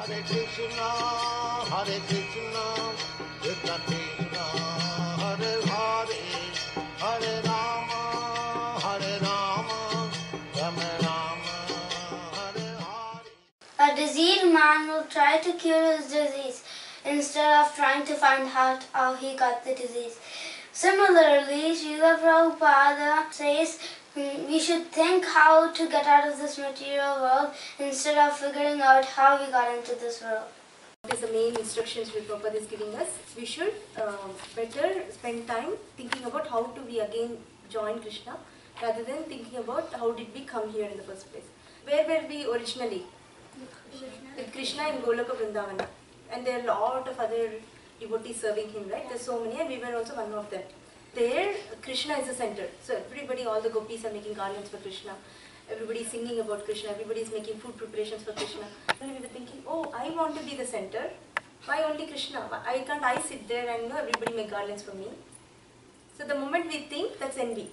A diseased man will try to cure his disease instead of trying to find out how he got the disease. Similarly, Srila Prabhupada says we should think how to get out of this material world instead of figuring out how we got into this world. What is the main instructions which Prabhupada is giving us? We should uh, better spend time thinking about how to we again join Krishna rather than thinking about how did we come here in the first place. Where were we originally? With Krishna in Goloka Vrindavana. And there are a lot of other devotees serving him, right? There's so many and we were also one of them. There, Krishna is the center. So everybody, all the gopis are making garlands for Krishna. Everybody is singing about Krishna. Everybody is making food preparations for Krishna. And we were thinking, oh, I want to be the center. Why only Krishna? Why can't I sit there and you know, everybody make garlands for me? So the moment we think, that's envy.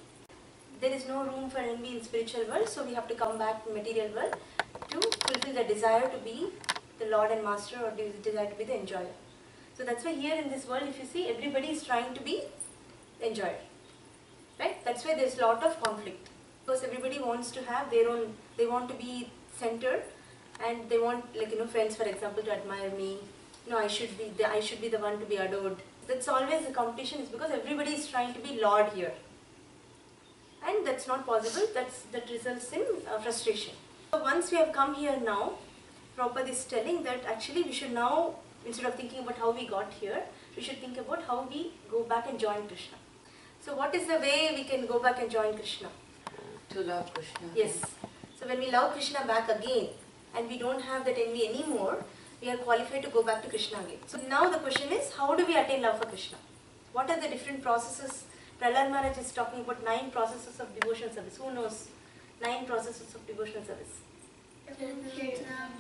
There is no room for envy in spiritual world, so we have to come back to material world to fulfill the desire to be the Lord and Master or the desire to be the enjoyer. So that's why here in this world, if you see, everybody is trying to be the enjoyer. Right? That's why there's a lot of conflict. Because everybody wants to have their own, they want to be centered and they want like, you know, friends for example to admire me. no I should be the, I should be the one to be adored. That's always the competition is because everybody is trying to be Lord here. And that's not possible, that's, that results in uh, frustration. So once we have come here now, Prabhupada is telling that actually we should now, instead of thinking about how we got here, we should think about how we go back and join Krishna. So what is the way we can go back and join Krishna? To love Krishna. Yes. So when we love Krishna back again and we don't have that envy anymore, we are qualified to go back to Krishna again. So now the question is, how do we attain love for Krishna? What are the different processes? Prahlad Maharaj is talking about nine processes of devotional service. Who knows? Nine processes of devotional service.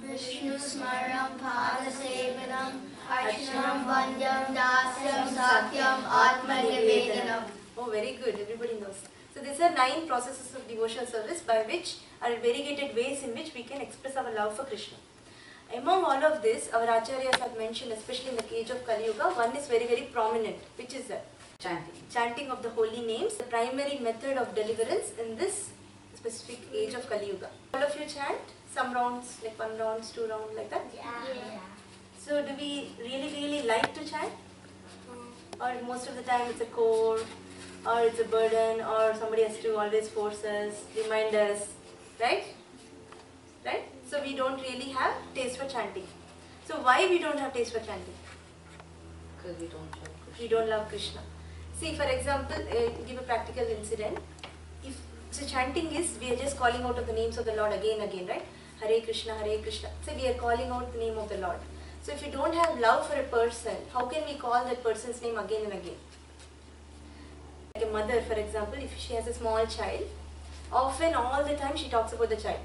Vishnu Smaram Padasevanam Archanam Vandyam Dasyam Satyam Atma Nivedanam Oh, very good. Everybody knows. So these are nine processes of devotional service by which are variegated ways in which we can express our love for Krishna. Among all of this, our acharyas have mentioned, especially in the age of Kali Yuga, one is very, very prominent. Which is that? Chanting. Chanting of the holy names, the primary method of deliverance in this specific age of Kali Yuga. All of you chant some rounds, like one rounds, two rounds, like that. Yeah. So do we really, really like to chant? Mm. Or most of the time it's a chore, or it's a burden, or somebody has to always force us, remind us, right? Right? So we don't really have taste for chanting. So why we don't have taste for chanting? Because we don't love Krishna. We don't love Krishna. See, for example, uh, give a practical incident. If so, chanting is we are just calling out of the names of the Lord again, and again, right? Hare Krishna, Hare Krishna. So we are calling out the name of the Lord. So if you don't have love for a person, how can we call that person's name again and again? Like a mother, for example, if she has a small child, often all the time she talks about the child.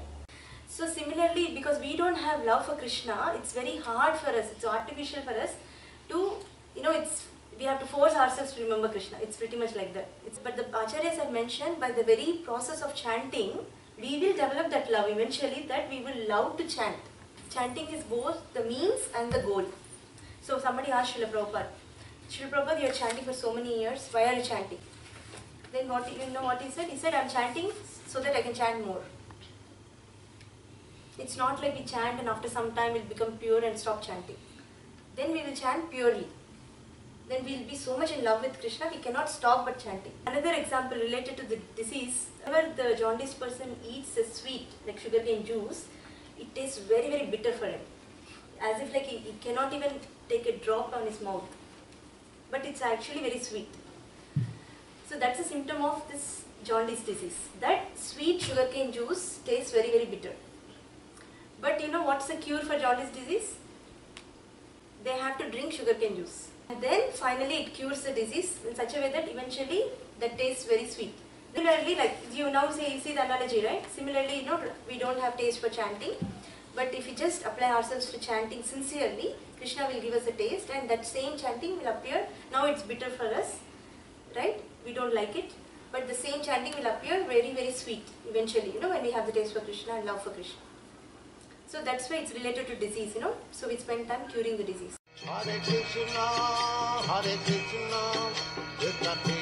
So similarly, because we don't have love for Krishna, it's very hard for us, it's artificial for us to, you know, it's we have to force ourselves to remember Krishna. It's pretty much like that. It's, but the acharyas have mentioned by the very process of chanting, we will develop that love eventually that we will love to chant. Chanting is both the means and the goal. So somebody asked Srila Prabhupada, Srila Prabhupada, you are chanting for so many years, why are you chanting? Then what you know what he said? He said, I'm chanting so that I can chant more. It's not like we chant and after some time we'll become pure and stop chanting. Then we will chant purely. Then we'll be so much in love with Krishna, we cannot stop but chanting. Another example related to the disease, whenever the jaundice person eats a sweet, like sugarcane juice, it tastes very, very bitter for him. As if like he, he cannot even take a drop on his mouth. But it's actually very sweet. So that's a symptom of this jaundice disease. That sweet sugarcane juice tastes very, very bitter. But you know what's the cure for jaundice disease? They have to drink sugarcane juice. And then finally it cures the disease in such a way that eventually that tastes very sweet. Similarly, like you now say, you see the analogy, right? Similarly, you know, we don't have taste for chanting, but if we just apply ourselves to chanting sincerely, Krishna will give us a taste, and that same chanting will appear. Now it's bitter for us, right? We don't like it, but the same chanting will appear very, very sweet eventually, you know, when we have the taste for Krishna and love for Krishna. So that's why it's related to disease, you know. So we spend time curing the disease. Hare Krishna, Hare Krishna,